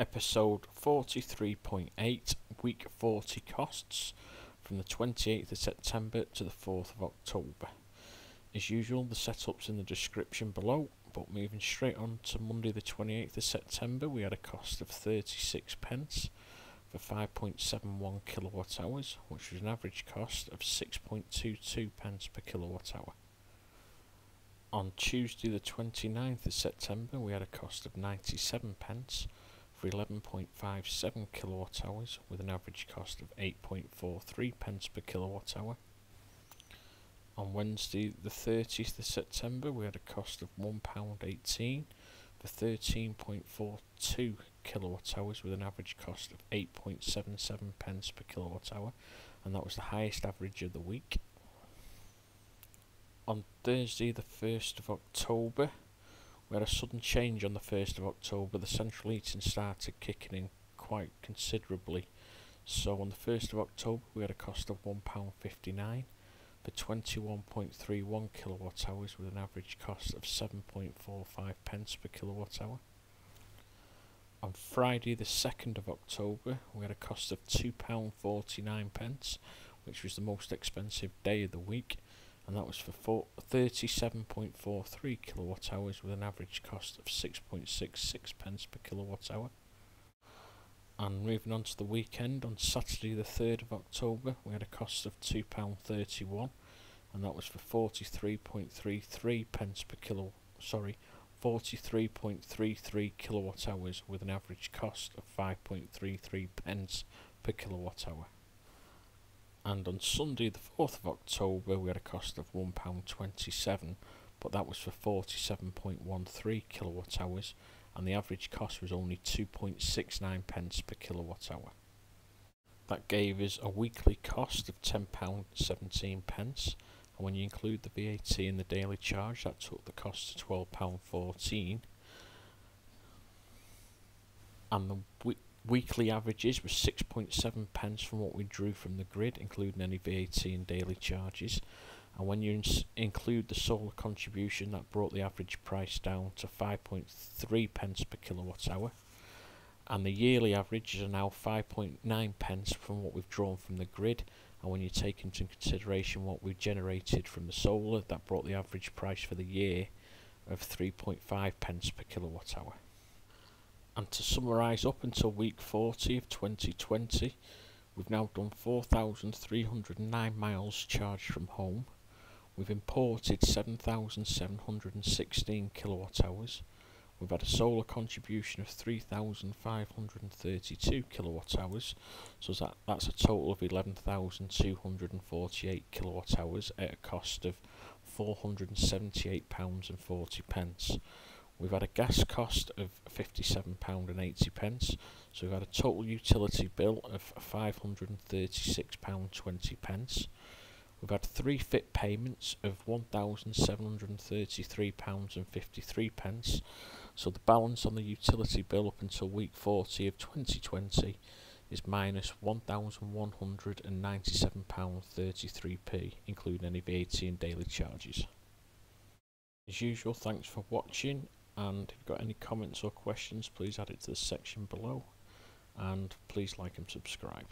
episode 43.8, week 40 costs from the 28th of September to the 4th of October. As usual, the setup's in the description below, but moving straight on to Monday the 28th of September, we had a cost of 36 pence for 5.71 kilowatt hours, which was an average cost of 6.22 pence per kilowatt hour. On Tuesday the 29th of September, we had a cost of 97 pence for 11.57 kilowatt hours with an average cost of 8.43 pence per kilowatt hour. On Wednesday the 30th of September we had a cost of £1.18 for 13.42 kilowatt hours with an average cost of 8.77 pence per kilowatt hour and that was the highest average of the week. On Thursday the 1st of October we had a sudden change on the 1st of October. The central heating started kicking in quite considerably. So on the 1st of October we had a cost of £1.59 for 21.31 kilowatt hours with an average cost of 7.45 pence per kilowatt hour. On Friday the 2nd of October we had a cost of £2.49 pence which was the most expensive day of the week and that was for 37.43 kilowatt hours with an average cost of 6.66 pence per kilowatt hour. And moving on to the weekend, on Saturday the 3rd of October, we had a cost of £2.31 and that was for 43.33 pence per kilo, sorry, 43.33 kilowatt hours with an average cost of 5.33 pence per kilowatt hour and on Sunday the 4th of October we had a cost of £1.27 but that was for 47.13 kilowatt hours and the average cost was only 2.69 pence per kilowatt hour. That gave us a weekly cost of £10.17 pence and when you include the VAT and the daily charge that took the cost to £12.14 and the Weekly averages were 6.7 pence from what we drew from the grid, including any VAT and daily charges. And when you include the solar contribution, that brought the average price down to 5.3 pence per kilowatt hour. And the yearly averages are now 5.9 pence from what we've drawn from the grid. And when you take into consideration what we've generated from the solar, that brought the average price for the year of 3.5 pence per kilowatt hour. And to summarise up until week 40 of 2020, we've now done 4,309 miles charged from home. We've imported 7,716 kilowatt hours. We've had a solar contribution of 3,532 kilowatt hours, so that, that's a total of 11,248 kilowatt hours at a cost of £478.40. We've had a gas cost of £57.80, so we've had a total utility bill of £536.20. We've had three fit payments of £1,733.53, so the balance on the utility bill up until week 40 of 2020 is minus £1,197.33p, including any VAT and daily charges. As usual, thanks for watching and if you've got any comments or questions please add it to the section below and please like and subscribe.